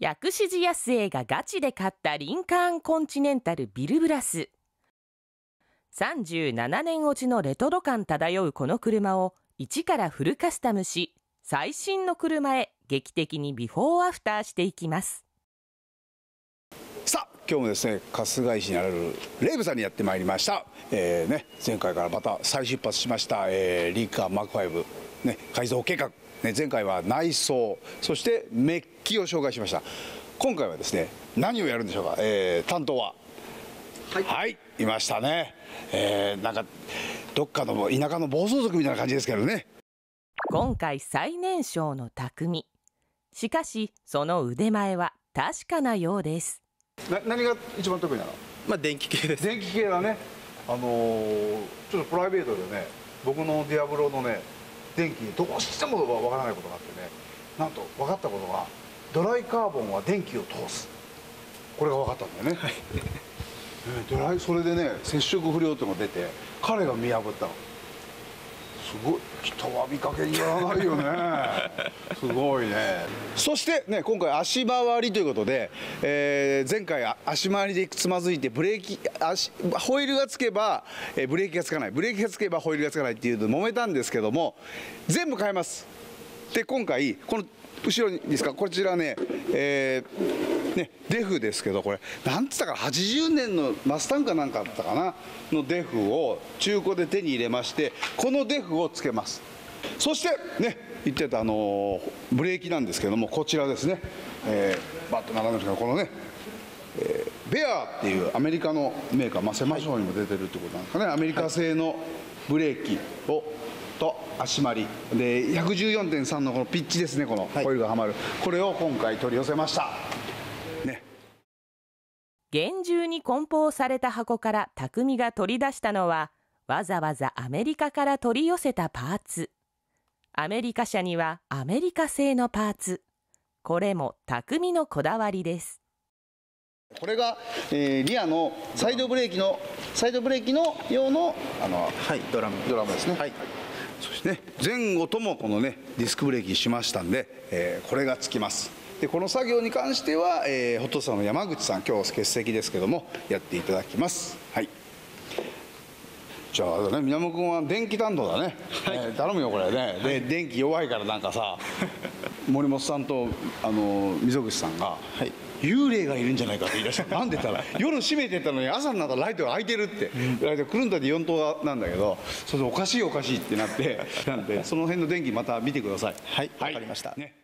薬師寺安江がガチで買ったリンカーンコンチネンタルビルブラス。37年落ちのレトロ感漂うこの車を一からフルカスタムし、最新の車へ劇的にビフォーアフターしていきます。さあ今日もですね春日井市にあるレイブさんにやってまいりました、えーね、前回からまた再出発しました、えー、リーカーマーク5、ね、改造計画、ね、前回は内装そしてメッキを紹介しました。今回はですね何をやるんでしょうか、えー、担当は。はい、はい、いましたね、えー、なんかどっかの田舎の暴走族みたいな感じですけどね。今回最年少の匠。しかしその腕前は確かなようです。な何が一番得意なの？まあ電気系です。電気系だね。あのー、ちょっとプライベートでね僕のディアブロのね電気どうしてもわからないことがあってねなんと分かったことがドライカーボンは電気を通す。これが分かったんだよね、はい、ドライそれでね接触不良っていうのが出て彼が見破ったのすごい。人は見かけによらないよね。すごいね。そしてね今回足回りということで、えー、前回足回りでつまずいてブレーキ足ホイールがつけば、えー、ブレーキがつかない。ブレーキがつけばホイールがつかないっていうの揉めたんですけども全部変えます。で今回この後ろにですか？こちらね,、えー、ねデフですけどこれなんつったか80年のマスタンかなんかあったかなのデフを中古で手に入れましてこのデフをつけます。そしてね言ってたあのブレーキなんですけどもこちらですね、えー、バッと並んでるんですけどこのね、えー、ベアっていうアメリカのメーカー、まあ、狭小にも出てるってことなんですかね。アメリカ製のブレーキをと足回り。で114.3のこのピッチですねこのホイールがはまる、はい、これを今回取り寄せました。ね厳重に梱包された箱から匠が取り出したのはわざわざアメリカから取り寄せたパーツ。アメリカ車にはアメリカ製のパーツ。これも匠のこだわりです。これが、えー、リアのサイドブレーキのサイドブレーキの用のあの、はい、ドラム。ドラムですね、はい。そしてね前後ともこのねディスクブレーキしましたんで、えー、これがつきますでこの作業に関しては、えー、ホットサの山口さん今日欠席ですけどもやっていただきます。はい。じゃあね南君は電気担当だね、はい、えー、頼むよこれね、はい、で電気弱いからなんかさ森本さんとあの溝口さんが、はい。幽霊がいるんじゃないかって言い出した。なんでたら夜閉めてたのに朝になったらライトが開いてるって、ライトくるんだって4灯なんだけどそれでおかしいおかしいってなってなんでその辺の電気また見てください。はい。わ、はい、かりました、ね、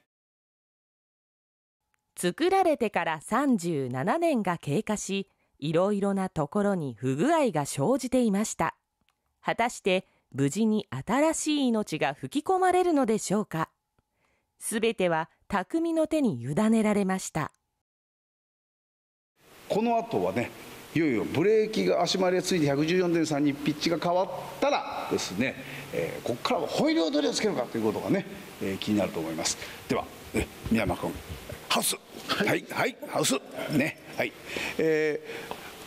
作られてから37年が経過しいろいろなところに不具合が生じていました。果たして無事に新しい命が吹き込まれるのでしょうか。すべては匠の手に委ねられました。この後はねいよいよブレーキが足回りがついて114.3にピッチが変わったらですね、えー、ここからはホイールをどれをつけるかということがね、えー、気になると思います。では、ね、宮山君。ハウス。はい。はい、はい、ハウス。ね。はい。え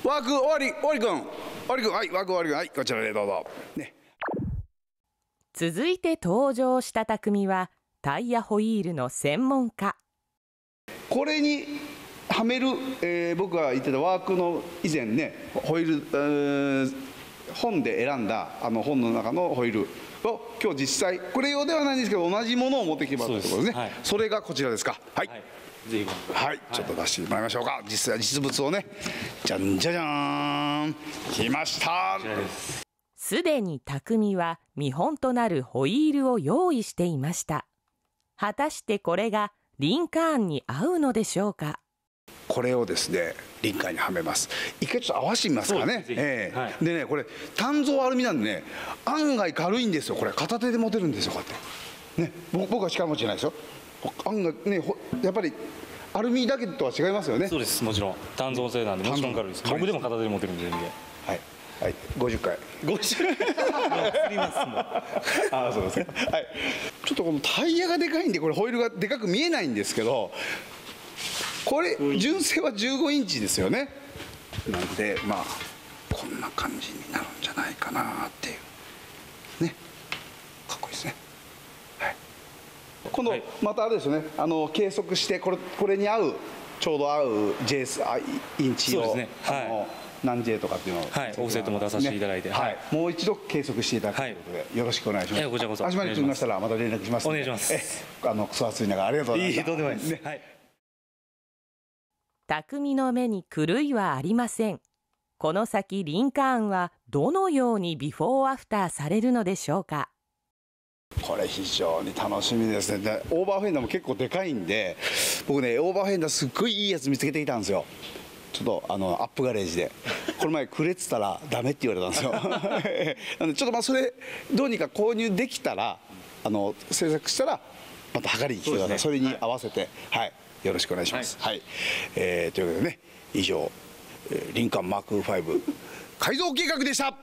ー、ワーク終わり。終わり君終わり君はい。ワーク終わり君はい。こちらでどうぞ。ね。続いて登場した匠はタイヤホイールの専門家。これにはめる、えー、僕が言ってたワークの以前ねホイール、えー、本で選んだあの本の中のホイールを今日実際これ用ではないんですけど同じものを持ってきてもらったところですね、はい、それがこちらですか。はい、はいはい、ちょっと出してもらいましょうか、実際実物をね。じゃんじゃじゃん。来ました。すでに匠は見本となるホイールを用意していました。果たしてこれがリンカーンに合うのでしょうか？これをですね輪界にはめます。一回ちょっと合わせてみますかね。えーはい、でねこれ単造アルミなんでね案外軽いんですよ。これ片手で持てるんですよこうやって。ね僕は力持ちじゃないですよ案外ねやっぱりアルミだけとは違いますよねそうですもちろん単造製なんでもちろん軽いです僕でも片手で持てるんで全然はいはい、50回。50回。ああ、そうですね。はい。ちょっとこのタイヤがでかいんで、これホイールがでかく見えないんですけど。これ純正は15インチですよねなんでまあこんな感じになるんじゃないかなっていうねかっこいいですねはい今度はい。またあれですね。あの計測してこれこれに合うちょうど合う J スあインチをそうですね。はい。何 J とかっていうのをはい。オフセットも出させていただいて。ねははい。いもう一度計測していただくということでよろしくお願いします。こちらこそ足まで積みましたらまた連絡しますんで。お願いします。えあのクソ暑い中ありがとうございました。いいとんでもないです。ね。はい。匠の目に狂いはありません。この先リンカーンはどのようにビフォーアフターされるのでしょうかこれ非常に楽しみですね。でオーバーフェンダーも結構でかいんで僕ねオーバーフェンダーすっごいいいやつ見つけてきたんですよ。ちょっとあのアップガレージで。この前くれってたらダメって言われたんですよ。なんでちょっとまあそれどうにか購入できたらあの制作したらまた測りに来てください。そ,、ね。れに合わせて。はい、よろしくお願いします。はい、えーというわけでね以上、えーリンカーンマーク5改造計画でした